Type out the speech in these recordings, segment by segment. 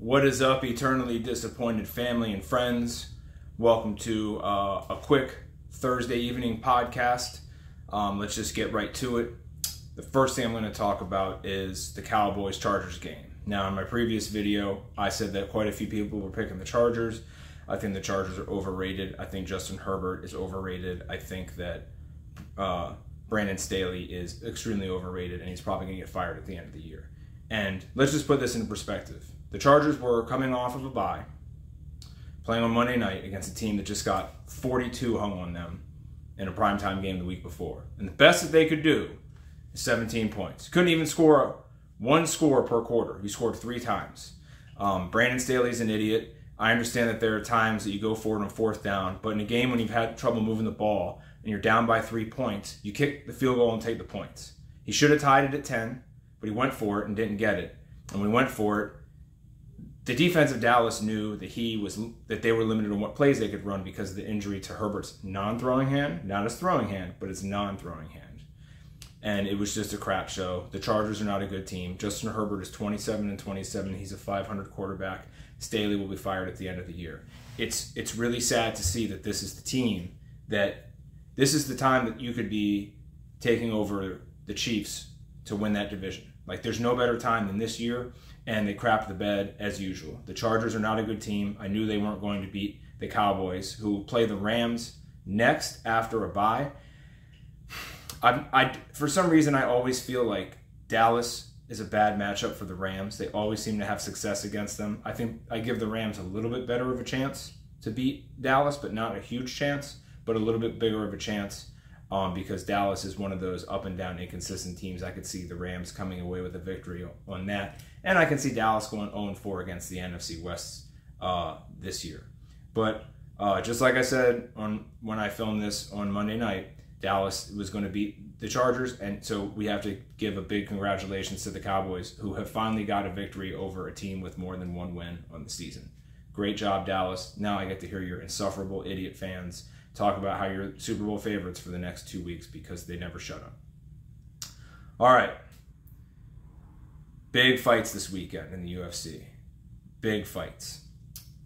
What is up, eternally disappointed family and friends? Welcome to uh, a quick Thursday evening podcast. Um, let's just get right to it. The first thing I'm going to talk about is the Cowboys Chargers game. Now, in my previous video, I said that quite a few people were picking the Chargers. I think the Chargers are overrated. I think Justin Herbert is overrated. I think that uh, Brandon Staley is extremely overrated, and he's probably going to get fired at the end of the year. And let's just put this in perspective. The Chargers were coming off of a bye, playing on Monday night against a team that just got 42 hung on them in a primetime game the week before. And the best that they could do is 17 points. Couldn't even score one score per quarter. He scored three times. Um, Brandon Staley's an idiot. I understand that there are times that you go forward on fourth down, but in a game when you've had trouble moving the ball and you're down by three points, you kick the field goal and take the points. He should have tied it at 10, but he went for it and didn't get it. And he went for it, the defense of Dallas knew that he was that they were limited on what plays they could run because of the injury to Herbert's non-throwing hand, not his throwing hand, but his non-throwing hand. And it was just a crap show. The Chargers are not a good team. Justin Herbert is 27 and 27. He's a 500 quarterback. Staley will be fired at the end of the year. It's it's really sad to see that this is the team that this is the time that you could be taking over the Chiefs to win that division. Like there's no better time than this year and they crapped the bed as usual. The Chargers are not a good team. I knew they weren't going to beat the Cowboys, who play the Rams next after a bye. I, I, for some reason, I always feel like Dallas is a bad matchup for the Rams. They always seem to have success against them. I think I give the Rams a little bit better of a chance to beat Dallas, but not a huge chance, but a little bit bigger of a chance um, because Dallas is one of those up and down inconsistent teams. I could see the Rams coming away with a victory on that, and I can see Dallas going 0 4 against the NFC West uh, this year. But uh, just like I said on when I filmed this on Monday night, Dallas was going to beat the Chargers, and so we have to give a big congratulations to the Cowboys, who have finally got a victory over a team with more than one win on the season. Great job, Dallas. Now I get to hear your insufferable idiot fans talk about how you're Super Bowl favorites for the next two weeks because they never shut up. All right. Big fights this weekend in the UFC. Big fights.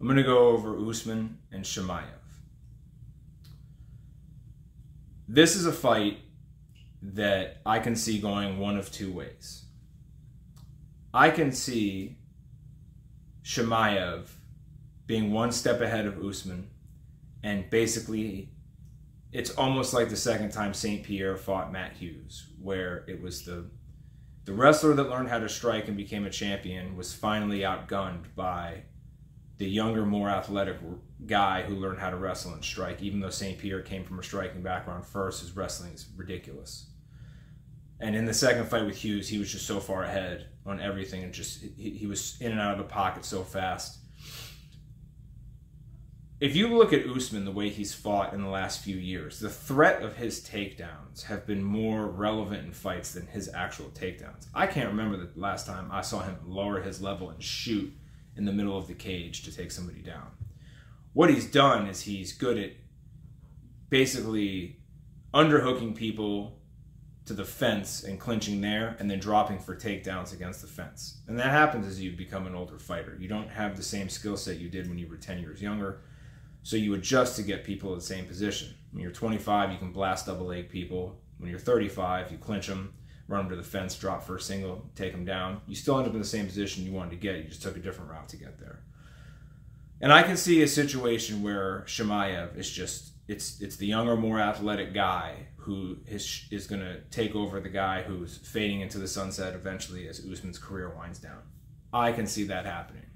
I'm going to go over Usman and Chimaev. This is a fight that I can see going one of two ways. I can see Chimaev being one step ahead of Usman and basically it's almost like the second time St. Pierre fought Matt Hughes, where it was the the wrestler that learned how to strike and became a champion was finally outgunned by the younger, more athletic guy who learned how to wrestle and strike. Even though St. Pierre came from a striking background first, his wrestling is ridiculous. And in the second fight with Hughes, he was just so far ahead on everything and just he, he was in and out of the pocket so fast if you look at Usman the way he's fought in the last few years, the threat of his takedowns have been more relevant in fights than his actual takedowns. I can't remember the last time I saw him lower his level and shoot in the middle of the cage to take somebody down. What he's done is he's good at basically underhooking people to the fence and clinching there and then dropping for takedowns against the fence. And that happens as you become an older fighter. You don't have the same skill set you did when you were 10 years younger so you adjust to get people in the same position. When you're 25, you can blast double leg people. When you're 35, you clinch them, run them to the fence, drop for a single, take them down. You still end up in the same position you wanted to get. You just took a different route to get there. And I can see a situation where Chimaev is just it's it's the younger, more athletic guy who is is going to take over the guy who's fading into the sunset eventually as Usman's career winds down. I can see that happening.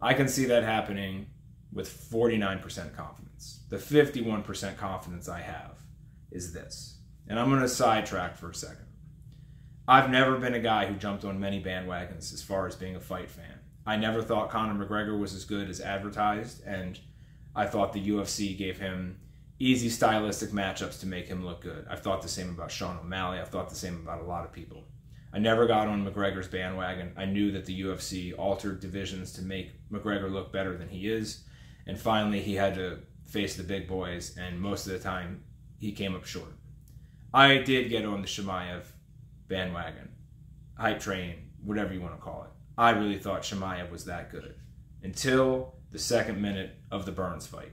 I can see that happening with 49% confidence. The 51% confidence I have is this. And I'm going to sidetrack for a second. I've never been a guy who jumped on many bandwagons as far as being a fight fan. I never thought Conor McGregor was as good as advertised, and I thought the UFC gave him easy stylistic matchups to make him look good. I've thought the same about Sean O'Malley. I've thought the same about a lot of people. I never got on McGregor's bandwagon. I knew that the UFC altered divisions to make McGregor look better than he is and finally he had to face the big boys, and most of the time he came up short. I did get on the Chimaev bandwagon, hype train, whatever you want to call it. I really thought Chimaev was that good until the second minute of the Burns fight.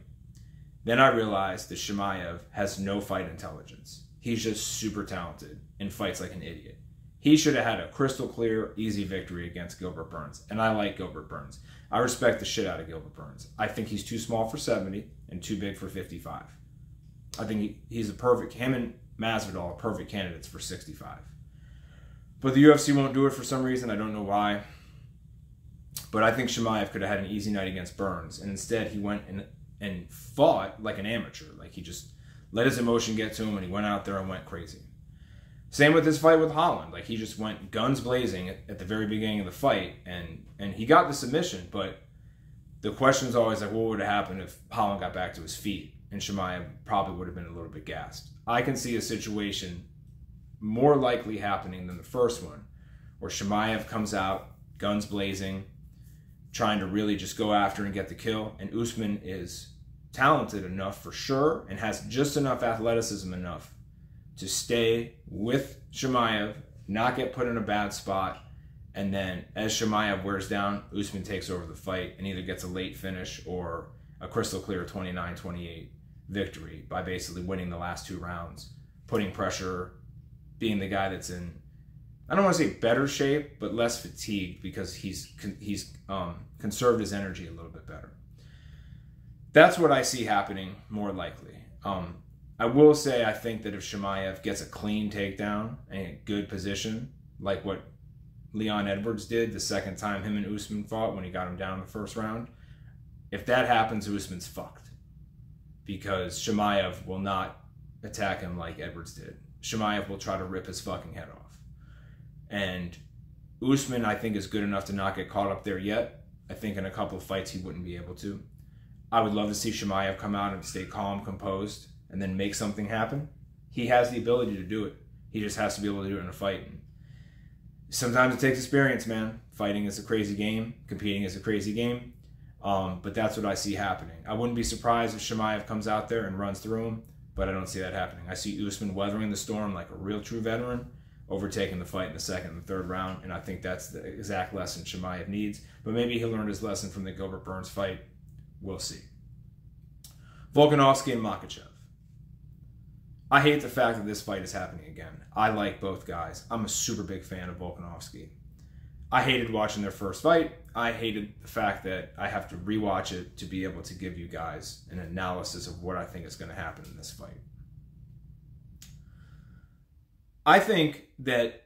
Then I realized that Chimaev has no fight intelligence. He's just super talented and fights like an idiot. He should have had a crystal clear, easy victory against Gilbert Burns. And I like Gilbert Burns. I respect the shit out of Gilbert Burns. I think he's too small for 70 and too big for 55. I think he, he's a perfect, him and Masvidal are perfect candidates for 65. But the UFC won't do it for some reason. I don't know why. But I think Chimaev could have had an easy night against Burns. And instead, he went and, and fought like an amateur. Like he just let his emotion get to him and he went out there and went crazy. Same with his fight with Holland. Like he just went guns blazing at, the very beginning of the fight, and and he got the submission. But the question is always like, what would have happened if Holland got back to his feet? And Chimaev probably would have been a little bit gassed. I can see a situation more likely happening than the first one, where Chimaev comes out guns blazing, trying to really just go after and get the kill, and Usman is talented enough for sure and has just enough athleticism enough to stay with Chimaev, not get put in a bad spot, and then as Chimaev wears down, Usman takes over the fight and either gets a late finish or a crystal clear 29-28 victory by basically winning the last two rounds, putting pressure, being the guy that's in I don't want to say better shape, but less fatigued because he's he's um, conserved his energy a little bit better. That's what I see happening more likely. Um, I will say I think that if Chimaev gets a clean takedown and a good position, like what Leon Edwards did the second time him and Usman fought when he got him down in the first round, if that happens, Usman's fucked because Chimaev will not attack him like Edwards did. Chimaev will try to rip his fucking head off. And Usman, I think, is good enough to not get caught up there yet. I think in a couple of fights he wouldn't be able to. I would love to see Chimaev come out and stay calm, composed, and then make something happen. He has the ability to do it. He just has to be able to do it in a fight. And sometimes it takes experience, man. Fighting is a crazy game. Competing is a crazy game. Um, but that's what I see happening. I wouldn't be surprised if Chimaev comes out there and runs through him, but I don't see that happening. I see Usman weathering the storm like a real true veteran, overtaking the fight in the second and third round, and I think that's the exact lesson Chimaev needs. But maybe he learned his lesson from the Gilbert Burns fight. We'll see. Volkanovski and Makhachev. I hate the fact that this fight is happening again. I like both guys. I'm a super big fan of Volkanovski. I hated watching their first fight. I hated the fact that I have to rewatch it to be able to give you guys an analysis of what I think is going to happen in this fight. I think that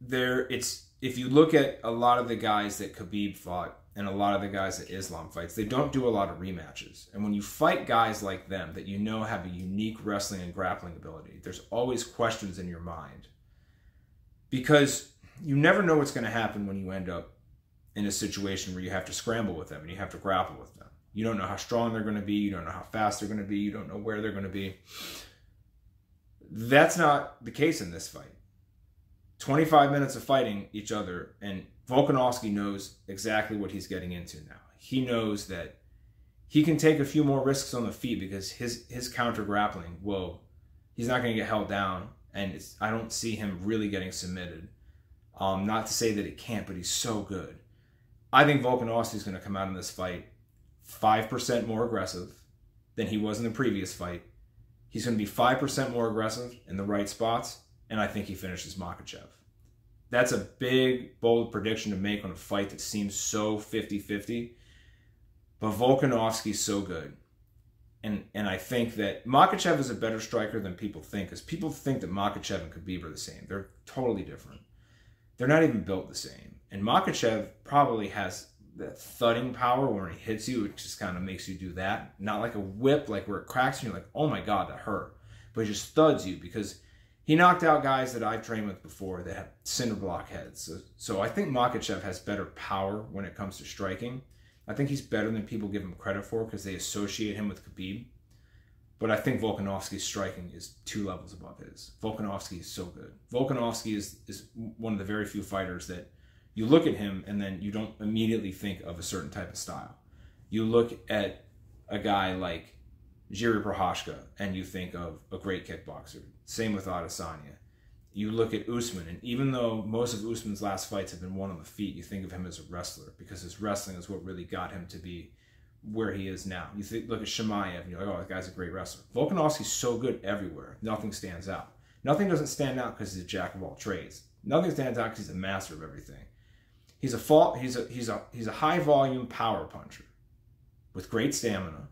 there it's if you look at a lot of the guys that Khabib fought and a lot of the guys that Islam fights, they don't do a lot of rematches. And when you fight guys like them that you know have a unique wrestling and grappling ability, there's always questions in your mind. Because you never know what's going to happen when you end up in a situation where you have to scramble with them and you have to grapple with them. You don't know how strong they're going to be, you don't know how fast they're going to be, you don't know where they're going to be. That's not the case in this fight. 25 minutes of fighting each other and Volkanovski knows exactly what he's getting into now. He knows that he can take a few more risks on the feet because his his counter grappling will he's not going to get held down and I don't see him really getting submitted. Um, not to say that it can't, but he's so good. I think Volkanovski is going to come out in this fight five percent more aggressive than he was in the previous fight. He's going to be five percent more aggressive in the right spots, and I think he finishes Makhachev. that's a big, bold prediction to make on a fight that seems so 50 50. But Volkanovski's so good. And and I think that Makhachev is a better striker than people think, because people think that Makhachev and Khabib are the same. They're totally different. They're not even built the same. And Makhachev probably has that thudding power when he hits you, it just kind of makes you do that. Not like a whip, like where it cracks and you're like, oh my god, that hurt. But it just thuds you because he knocked out guys that I've trained with before that have cinder block heads. So, so I think Makhachev has better power when it comes to striking. I think he's better than people give him credit for because they associate him with Khabib. But I think Volkanovski's striking is two levels above his. Volkanovski is so good. Volkanovski is, is one of the very few fighters that you look at him and then you don't immediately think of a certain type of style. You look at a guy like Jiri Prochazka and you think of a great kickboxer. Same with Adesanya. you look at Usman, and even though most of Usman's last fights have been won on the feet, you think of him as a wrestler because his wrestling is what really got him to be where he is now. You think, look at Chimaev, and you're like, oh, that guy's a great wrestler. Volkanovski's so good everywhere. Nothing stands out. Nothing doesn't stand out because he's a jack of all trades. Nothing stands out because he's a master of everything. He's a fault. He's a he's a he's a high volume power puncher with great stamina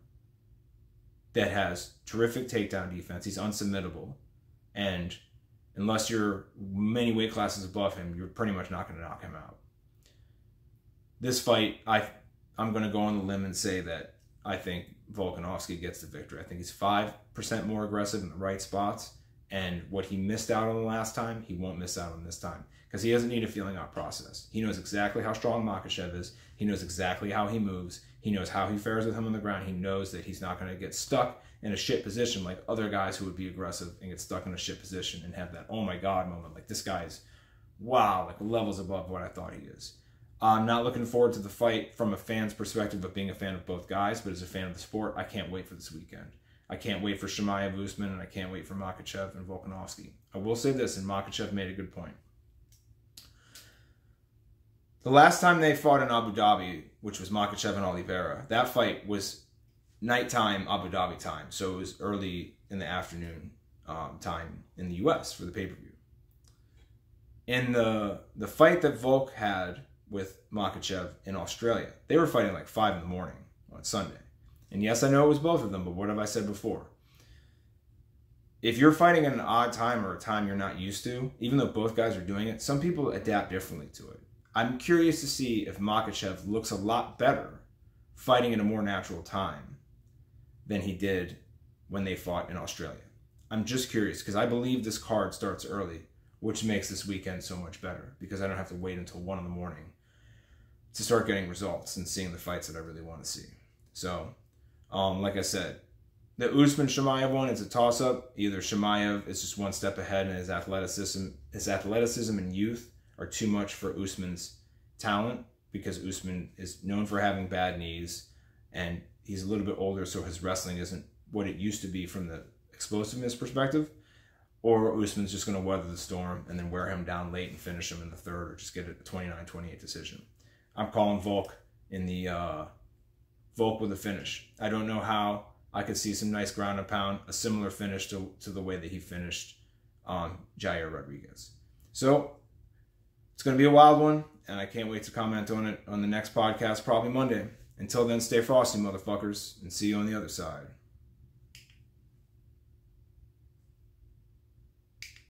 that has terrific takedown defense. He's unsubmittable, and unless you're many weight classes above him, you're pretty much not going to knock him out. This fight, I I'm going to go on the limb and say that I think Volkanovski gets the victory. I think he's five percent more aggressive in the right spots, and what he missed out on the last time, he won't miss out on this time because he doesn't need a feeling out process. He knows exactly how strong Makhachev is. He knows exactly how he moves. He knows how he fares with him on the ground. He knows that he's not going to get stuck in a shit position like other guys who would be aggressive and get stuck in a shit position and have that oh my god moment. Like this guy's wow, like levels above what I thought he is. I'm not looking forward to the fight from a fan's perspective of being a fan of both guys, but as a fan of the sport, I can't wait for this weekend. I can't wait for Chimaev Usman, and I can't wait for Makhachev and Volkanovski. I will say this, and Makhachev made a good point. The last time they fought in Abu Dhabi, which was Makhachev and Oliveira, that fight was nighttime Abu Dhabi time, so it was early in the afternoon um, time in the U.S. for the pay per view. In the the fight that Volk had with Makhachev in Australia, they were fighting like five in the morning on Sunday. And yes, I know it was both of them, but what have I said before? If you're fighting at an odd time or a time you're not used to, even though both guys are doing it, some people adapt differently to it. I'm curious to see if Makhachev looks a lot better fighting in a more natural time than he did when they fought in Australia. I'm just curious because I believe this card starts early, which makes this weekend so much better because I don't have to wait until one in the morning to start getting results and seeing the fights that I really want to see. So, um, like I said, the Usman Chimaev one is a toss up. Either Chimaev is just one step ahead and his athleticism, his athleticism and youth are too much for Usman's talent because Usman is known for having bad knees and he's a little bit older, so his wrestling isn't what it used to be from the explosiveness perspective. Or Usman's just going to weather the storm and then wear him down late and finish him in the third or just get a 29 28 decision. I'm calling Volk in the uh, Volk with a finish. I don't know how I could see some nice ground and pound, a similar finish to, to the way that he finished um, Yair Rodriguez. So it's going to be a wild one, and I can't wait to comment on it on the next podcast, probably Monday. Until then, stay frosty, motherfuckers, and see you on the other side.